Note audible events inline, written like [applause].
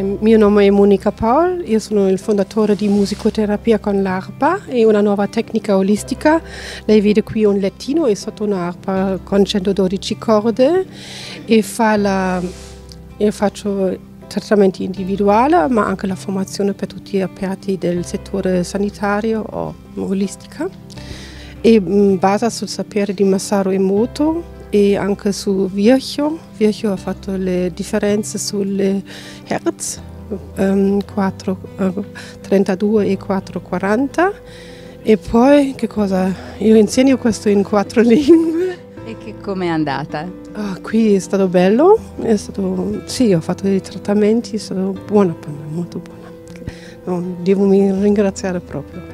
mio nome è Monica Paul, io sono il fondatore di musicoterapia con l'arpa, è una nuova tecnica olistica. Lei vede qui un lettino è sotto un'arpa con 112 corde e fa la, io faccio trattamenti individuali ma anche la formazione per tutti gli aperti del settore sanitario o olistica e mm, basa sul sapere di Masaru Emoto e anche su Virchow. Virchow ha fatto le differenze sulle hertz, um, 4, uh, 32 e 440. E poi che cosa? Io insegno questo in quattro [laughs] lingue. E che come è andata? Ah, qui è stato bello, è stato, sì, ho fatto dei trattamenti, è stato buono per me, molto buono. No, devo ringraziare proprio.